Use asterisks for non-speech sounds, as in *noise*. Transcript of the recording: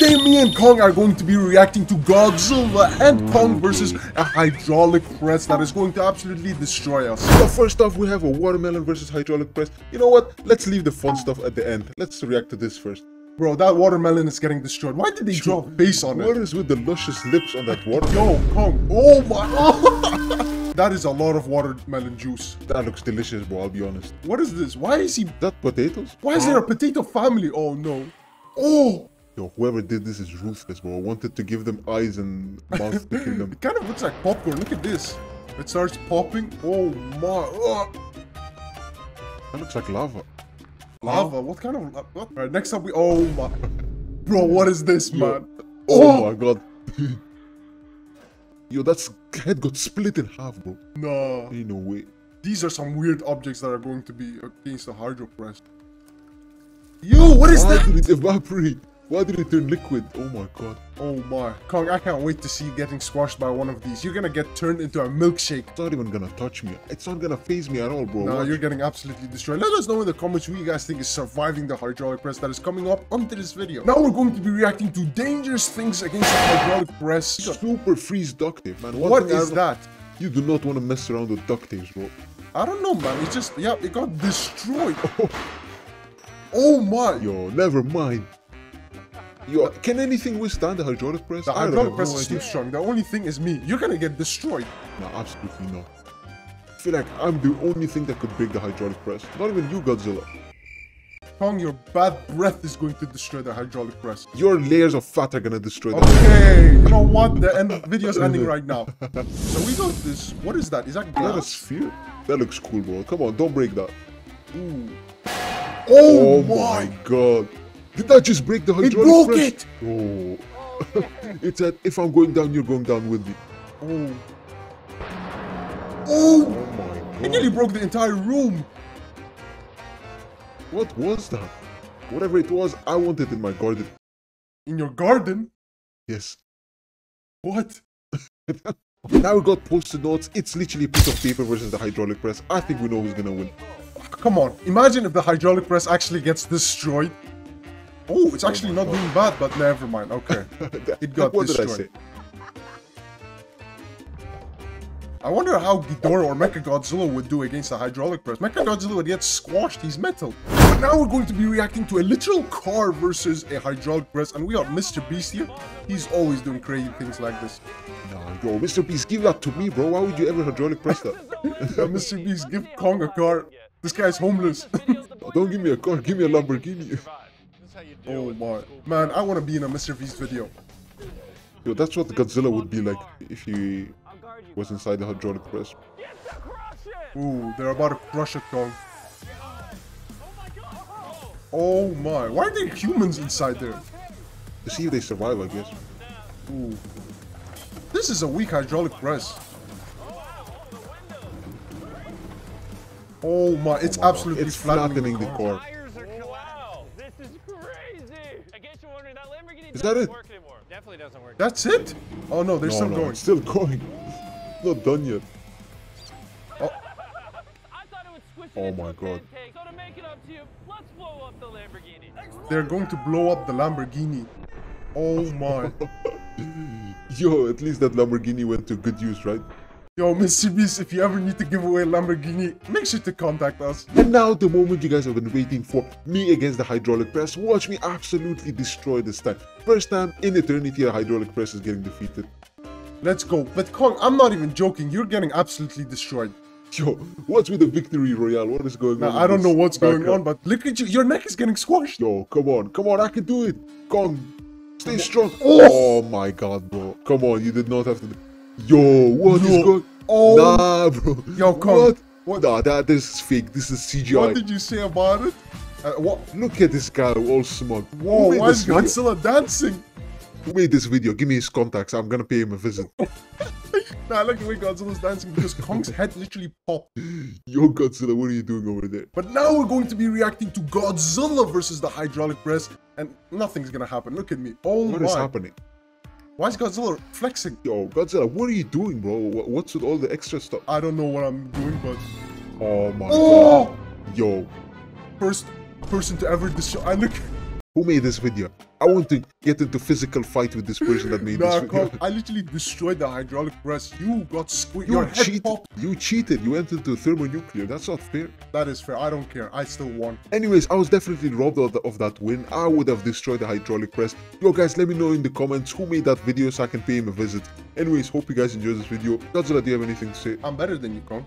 Today, me and Kong are going to be reacting to Godzilla and Kong versus a hydraulic press that is going to absolutely destroy us. So first off, we have a watermelon versus hydraulic press. You know what? Let's leave the fun stuff at the end. Let's react to this first. Bro, that watermelon is getting destroyed. Why did they draw a face on What it? is with the luscious lips on that water? Yo, Kong. Oh my. *laughs* that is a lot of watermelon juice. That looks delicious, bro. I'll be honest. What is this? Why is he... That potatoes? Why is there a potato family? Oh no. Oh! Yo, whoever did this is ruthless, bro. I wanted to give them eyes and mouth to kill them. *laughs* It kind of looks like popcorn. Look at this. It starts popping. Oh my. Ugh. That looks like lava. Lava? What kind of... What? Alright, next up we... Oh my... Bro, what is this, man? Oh, oh, my god. *laughs* Yo, that's head got split in half, bro. Nah. Ain't no way. These are some weird objects that are going to be against the hydro press. Yo, what is Why that? did it evaporate? Why did it turn liquid? Oh my god. Oh my. Kong, I can't wait to see you getting squashed by one of these. You're gonna get turned into a milkshake. It's not even gonna touch me. It's not gonna phase me at all, bro. No, Watch. you're getting absolutely destroyed. Let us know in the comments who you guys think is surviving the hydraulic press that is coming up onto this video. Now we're going to be reacting to dangerous things against the hydraulic press. Super freeze duct tape, man. What is that? You do not want to mess around with duct tapes, bro. I don't know, man. It's just, yeah, it got destroyed. *laughs* Oh my. Yo, never mind. Yo, can anything withstand the hydraulic press? The hydraulic press is too strong. The only thing is me. You're gonna get destroyed. No, absolutely not. I feel like I'm the only thing that could break the hydraulic press. Not even you, Godzilla. Kong, your bad breath is going to destroy the hydraulic press. Your layers of fat are gonna destroy that. Okay, you know what? The end video's *laughs* ending right now. So we got this. What is that? Is that Is that a sphere? That looks cool, bro. Come on, don't break that. Ooh. Oh, Oh, my my! god. Did that just break the It hydraulic broke press? it! Oh. it said, if I'm going down, you're going down with me. Oh. Oh Oh! my It nearly broke the entire room. What was that? Whatever it was, I want it in my garden. In your garden? Yes. What? *laughs* Now we got post-it notes. It's literally a piece of paper versus the hydraulic press. I think we know who's gonna win. Come on. Imagine if the hydraulic press actually gets destroyed. Oh, it's actually not doing bad, but never mind. Okay. *laughs* It got what did I destroyed. say? I wonder how Ghidorah or Mechagodzilla would do against a hydraulic press. Mechagodzilla would get squashed, he's metal. But now we're going to be reacting to a literal car versus a hydraulic press, and we got Mr. Beast here. He's always doing crazy things like this. Nah, yo, Mr. Beast, give that to me, bro. Why would you ever hydraulic press that? *laughs* Yeah, Mr. Beast, give Kong a car. This guy's homeless. *laughs* Don't give me a car, give me a Lamborghini. Oh my. Man, I want to be in a Mr. Beast video. Yo, that's what Godzilla would be like if he was inside the hydraulic press. Ooh, they're about to crush it, Kong. Oh my. Why are there humans inside there? To see if they survive, I guess. Ooh. This is a weak hydraulic press. Oh my, it's oh absolutely It's flattening, flattening the car. Is that it? work anymore. Definitely doesn't work. That's it? Oh no, they're No, still no, going. it's still going. Not done yet. *laughs* I thought it would squish Oh into my God. So to make it up to you, let's blow up the Lamborghini. They're going to blow up the Lamborghini. Oh my. *laughs* Yo, at least that Lamborghini went to good use, right? Yo, Mr. Beast, if you ever need to give away a Lamborghini, make sure to contact us. And now the moment you guys have been waiting for, me against the hydraulic press. Watch me absolutely destroy this time. First time in eternity a hydraulic press is getting defeated. Let's go. But Kong, I'm not even joking. You're getting absolutely destroyed. Yo, what's with the victory royale? What is going Now, on? I don't know what's going on, but look at you. Your neck is getting squashed. Yo, come on, come on, I can do it. Kong, stay strong. Oh. Oh my god, bro. Come on, you did not have to. Yo, what is Yo. going Oh. Nah, bro. Yo, Kong. What? What- Nah, that this is fake. This is CGI. What did you say about it? Uh, what? Look at this guy all smug. Whoa, why is? Godzilla dancing? who made this video? Give me his contacts. I'm gonna pay him a visit. *laughs* Nah, I like the way Godzilla's dancing because Kong's *laughs* head literally popped. Yo, Godzilla, what are you doing over there? But now we're going to be reacting to Godzilla versus the hydraulic press, and nothing's gonna happen. Look at me. Oh What my. is happening? Why is Godzilla flexing? Yo, Godzilla, what are you doing, bro? What's with all the extra stuff? I don't know what I'm doing, but. Oh my Oh! god. Yo, First person to ever destroy. I look. Who made this video. I want to get into physical fight with this person that made this Nah, video. Carl, I literally destroyed the hydraulic press. You got squeezed. You Your head cheated. popped. You cheated. You went into thermonuclear. That's not fair. That is fair. I don't care. I still won. Anyways, I was definitely robbed of, the, of that win. I would have destroyed the hydraulic press. Yo, guys, let me know in the comments who made that video so I can pay him a visit. Anyways, hope you guys enjoyed this video. Godzilla, do you have anything to say? I'm better than you, Kong.